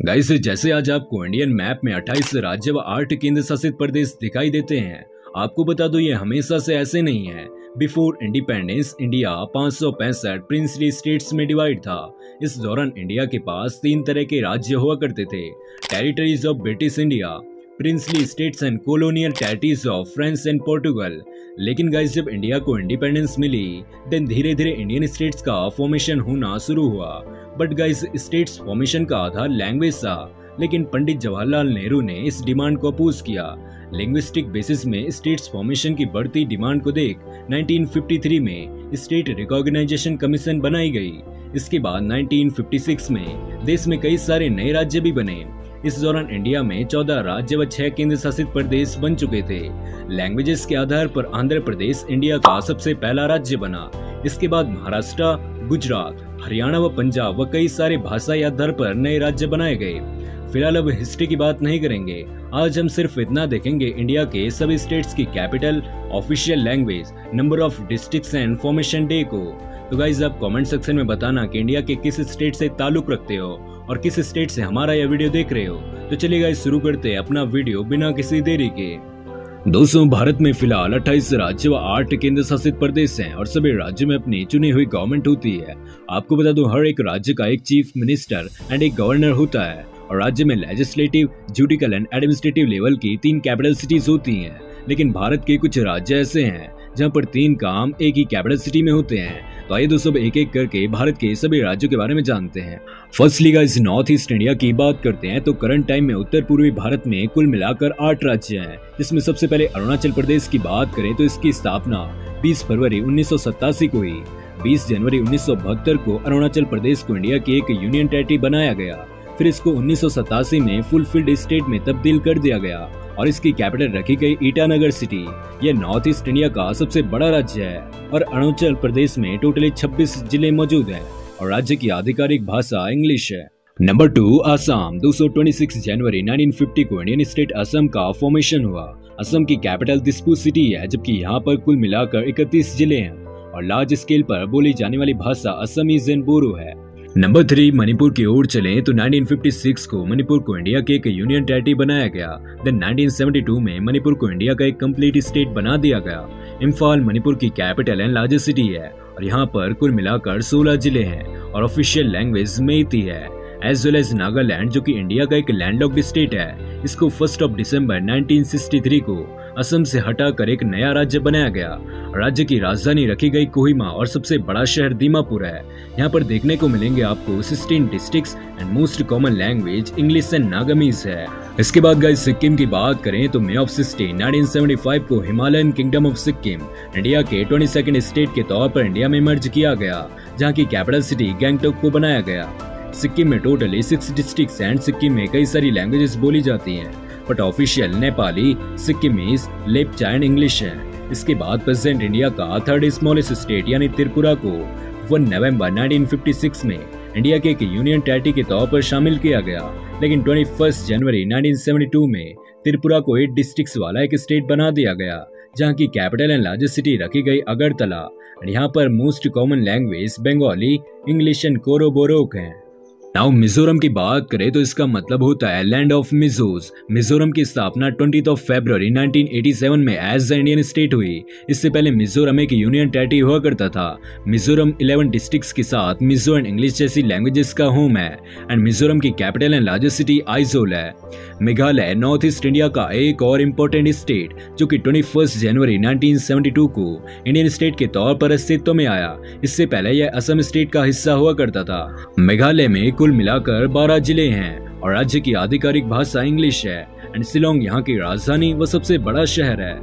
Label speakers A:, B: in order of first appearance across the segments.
A: Guys जैसे आज आपको इंडियन मैप में 28 राज्य व आठ केंद्र शासित प्रदेश दिखाई देते हैं, आपको बता दो ये हमेशा से ऐसे नहीं है। बिफोर इंडिपेंडेंस इंडिया पाँच प्रिंसली स्टेट्स में डिवाइड था। इस दौरान इंडिया के पास तीन तरह के राज्य हुआ करते थे। Territories of British India princely states and colonial territories of France and Portugal लेकिन गाइस जब इंडिया को इंडिपेंडेंस मिली देन धीरे धीरे इंडियन स्टेट्स का फॉर्मेशन होना शुरू हुआ। बट गाइस स्टेट्स फॉर्मेशन का आधार लैंग्वेज था, लेकिन पंडित जवाहरलाल नेहरू ने इस डिमांड को अपोज किया। लिंग्विस्टिक बेसिस में स्टेट्स फॉर्मेशन की बढ़ती डिमांड को देख 1953 में स्टेट रिकॉग्नाइजेशन कमीशन बनाई गई। इसके बाद 1956 में देश में कई सारे नए राज्य भी बने। इस दौरान इंडिया में 14 राज्य व छह केंद्र शासित प्रदेश बन चुके थे। लैंग्वेजेस के आधार पर आंध्र प्रदेश इंडिया का सबसे पहला राज्य बना। इसके बाद महाराष्ट्र, गुजरात, हरियाणा व पंजाब व कई सारे भाषाई आधार पर नए राज्य बनाए गए। फ़िलहाल अब हिस्ट्री की बात नहीं करेंगे। आज हम सिर्फ़ इतना देखेंगे इंडिया के सभी स्टेट्स की capital official language number of districts and day को। तो गाइज़ आप कमेंट सेक्शन में बताना कि इंडिया के किस स्टेट से ताल्लुक रखते हो और किस स्टेट से हमारा यह वीडियो देख रहे हो। तो चलिए गाइज़ शुरू करते हैं अपना वीडियो बिना किसी देरी के। दोस्तों, भारत में फ़िलहाल 28 राज्य व आठ केंद्र शासित प्रदेश हैं और सभी राज्यों में अपनी चुनी हुई गवर्नमेंट होती है। आपको बता दूँ, हर एक राज्य का एक चीफ मिनिस्टर एंड एक गवर्नर होता है। और राज्य में legislative judicial and administrative level की तीन कैपिटल सिटीज़ होती हैं। लेकिन भारत के कुछ राज्य ऐसे हैं, जहाँ पर तीन काम एक ही कैपिटल सिटी में होते हैं। तो आइए दोस्तों एक एक करके भारत के सभी राज्यों के बारे में जानते हैं। Firstly guys north east India की बात करते हैं तो करंट टाइम में उत्तर पूर्वी भारत में कुल मिलाकर आठ राज्य हैं। जिसमें सबसे पहले अरुणाचल प्रदेश की बात करें तो इसकी स्थापना 20 फरवरी उन्नीस सौ सतासी को हुई। 20 जनवरी उन्नीस सौ बहत्तर को अरुणाचल प्रदेश को इंडिया की एक यूनियन टेरिटरी बनाया गया। फिर इसको उन्नीस सौ सतासी में फुलफिल्ड स्टेट में तब्दील कर दिया गया और इसकी कैपिटल रखी गई ईटानगर सिटी यह नॉर्थ ईस्ट इंडिया का सबसे बड़ा राज्य है और अरुणाचल प्रदेश में टोटली 26 ज़िले मौजूद हैं और राज्य की आधिकारिक भाषा इंग्लिश है। नंबर टू आसाम 226 जनवरी 1950 को इंडियन स्टेट असम का फॉर्मेशन हुआ। असम की कैपिटल दिसपुर सिटी है, जबकि यहाँ पर कुल मिलाकर 31 ज़िले हैं और लार्ज स्केल पर बोली जाने वाली भाषा असमी एंड बोरो है। नंबर थ्री मणिपुर की ओर चले तो 1956 को मणिपुर को इंडिया के एक यूनियन टेरिटरी बनाया गया। देन 1972 में मणिपुर को इंडिया का एक कंप्लीट स्टेट बना दिया गया। इम्फाल मणिपुर की कैपिटल एंड लार्जेस्ट सिटी है और यहाँ पर कुल मिलाकर 16 ज़िले हैं और ऑफिशियल लैंग्वेज मेती है एज वेल एज नागालैंड, जो कि इंडिया का एक लैंडलॉक्ड स्टेट है। इसको फ़र्स्ट ऑफ़ दिसंबर 1963 को असम से हटाकर एक नया राज्य बनाया गया। राज्य की राजधानी रखी गई कोहिमा और सबसे बड़ा शहर दीमापुर है। यहाँ पर देखने को मिलेंगे आपको sixteen district and most common language, English and Nagamese है। इसके बाद गई सिक्किम की बात करें तो मे ऑफ़ सिक्सटीन नाइनटीन को Himalayan kingdom of Sikkim India के ट्वेंटी सेकेंड स्टेट के तौर पर इंडिया में मर्ज किया गया, जहाँ की कैपिटल सिटी गैंगटोक को बनाया गया। सिक्किम में totally six district and Sikkim में कई सारी लैंग्वेजेस बोली जाती हैं। But official Nepali Sikkimese Lepcha and English है। इसके बाद प्रेसिडेंट इंडिया का थर्ड स्मॉलेस्ट स्टेट यानी त्रिपुरा को 1 नवंबर 1956 में इंडिया के एक यूनियन टेरिटरी के तौर पर शामिल किया गया। लेकिन 21 जनवरी 1972 में त्रिपुरा को एट डिस्ट्रिक्ट वाला एक स्टेट बना दिया गया, जहाँ की कैपिटल एंड लार्जेस्ट सिटी रखी गई अगरतला। यहाँ पर most common language Bengali English and Kokborok है। नाउ मिजोरम की बात करें तो इसका मतलब होता है लैंड ऑफ़ मिजोज मिजोरम की स्थापना ट्वेंटी ऑफ़ फेब्रवरी 1987 में एज द इंडियन स्टेट हुई इससे पहले मिजोरम एक यूनियन टेरिटरी हुआ करता था मिजोरम 11 डिस्ट्रिक्ट्स के साथ मिजो एंड इंग्लिश जैसी लैंग्वेजेस का होम है एंड मिजोरम की capital and largest city Aizawl है मेघालय नॉर्थ ईस्ट इंडिया का एक और इम्पोर्टेंट स्टेट जो कि ट्वेंटी जनवरी नाइनटीन को इंडियन स्टेट के तौर पर अस्तित्व में आया इससे पहले यह असम स्टेट का हिस्सा हुआ करता था मेघालय में कुल मिलाकर 12 ज़िले हैं और राज्य की आधिकारिक भाषा इंग्लिश है एंड शिलोंग यहाँ की राजधानी व सबसे बड़ा शहर है।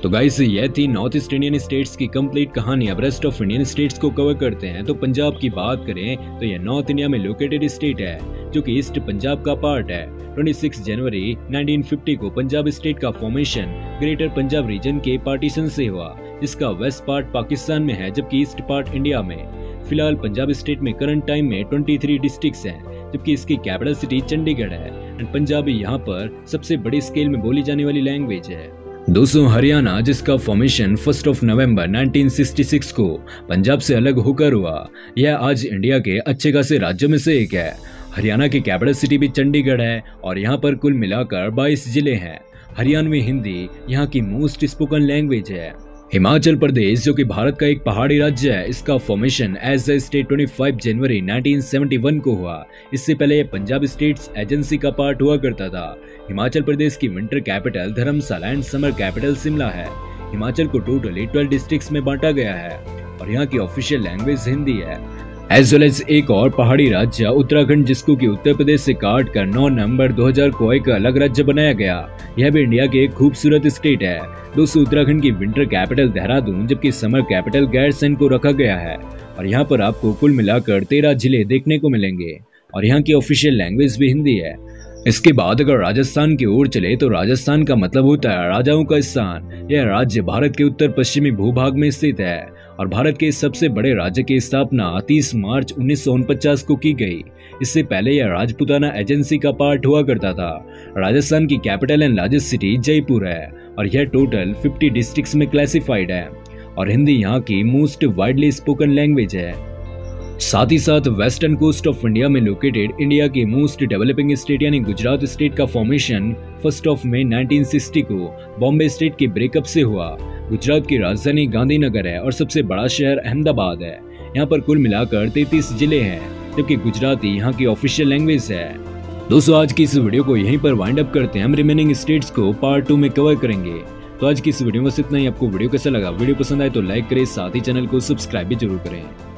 A: तो गाइस ये थी नॉर्थ ईस्ट इंडियन स्टेट्स की कंप्लीट कहानी। अब रेस्ट ऑफ़ इंडियन स्टेट्स को कवर करते हैं तो पंजाब की बात करें तो यह नॉर्थ इंडिया में लोकेटेड स्टेट है, जो कि ईस्ट पंजाब का पार्ट है। 26 जनवरी 1950 को पंजाब स्टेट का फॉर्मेशन ग्रेटर पंजाब रीजन के पार्टीशन से हुआ, जिसका वेस्ट पार्ट पाकिस्तान में है, जबकि ईस्ट पार्ट इंडिया में। फ़िलहाल पंजाब स्टेट में करंट टाइम में 23 डिस्ट्रिक्ट्स हैं, जबकि इसकी कैपिटल सिटी चंडीगढ़ है। एंड पंजाबी यहाँ पर सबसे बड़ी स्केल में बोली जाने वाली लैंग्वेज है। दोस्तों, हरियाणा, जिसका फॉर्मेशन फ़र्स्ट ऑफ़ नवंबर 1966 को पंजाब से अलग होकर हुआ, यह आज इंडिया के अच्छे खासे राज्यों में से एक है। हरियाणा की कैपिटल सिटी भी चंडीगढ़ है और यहाँ पर कुल मिलाकर 22 ज़िले हैं। हरियाणवी हिंदी यहाँ की मोस्ट स्पोकन लैंग्वेज है। हिमाचल प्रदेश, जो कि भारत का एक पहाड़ी राज्य है, इसका फॉर्मेशन एज ए स्टेट 25 जनवरी 1971 को हुआ। इससे पहले पंजाब स्टेट्स एजेंसी का पार्ट हुआ करता था। हिमाचल प्रदेश की winter capital Dharamshala and summer capital Shimla है। हिमाचल को टोटली 12 डिस्ट्रिक्ट्स में बांटा गया है। और यहाँ की ऑफिशियल लैंग्वेज हिंदी है। एज वेल एज एक और पहाड़ी राज्य, उत्तराखंड, जिसको कि उत्तर प्रदेश से काट कर 9 नवंबर 2000 को एक अलग राज्य बनाया गया। यह भी इंडिया के एक खूबसूरत स्टेट है। दोस्तों उत्तराखंड की विंटर कैपिटल देहरादून, जबकि समर कैपिटल गैरसैन को रखा गया है। और यहाँ पर आपको कुल मिलाकर तेरह ज़िले देखने को मिलेंगे। और यहाँ की ऑफिशियल लैंग्वेज भी हिंदी है। इसके बाद अगर राजस्थान की ओर चले तो राजस्थान का मतलब होता है राजाओं का स्थान। यह राज्य भारत के उत्तर पश्चिमी भूभाग में स्थित है। और भारत के सबसे बड़े राज्य की स्थापना 30 मार्च उन्नीस को की गई। इससे पहले यह राजपुताना एजेंसी का पार्ट हुआ करता था। राजस्थान की capital and largest city Jaipur है और यह टोटल 50 डिस्ट्रिक्ट्स में क्लासिफाइड है। और हिंदी यहाँ की मोस्ट वाइडली स्पोकन लैंग्वेज है। साथ ही साथ वेस्टर्न कोस्ट ऑफ़ इंडिया में लोकेटेड इंडिया के मोस्ट डेवलपिंग स्टेट यानी गुजरात स्टेट का फॉर्मेशन फ़र्स्ट ऑफ़ मई 1960 को बॉम्बे स्टेट के ब्रेकअप से हुआ। गुजरात की राजधानी गांधीनगर है और सबसे बड़ा शहर अहमदाबाद है। यहाँ पर कुल मिलाकर तैतीस ज़िले हैं, जबकि गुजराती यहाँ की ऑफिशियल लैंग्वेज है। दोस्तों, आज की इस वीडियो को यहीं पर वाइंड अप करते हैं। हम रिमेनिंग स्टेट्स को पार्ट टू में कवर करेंगे। तो आज की इस वीडियो में इतना ही। आपको वीडियो कैसा लगा? वीडियो पसंद आए तो लाइक करें, साथ ही चैनल को सब्सक्राइब भी ज़रूर करें।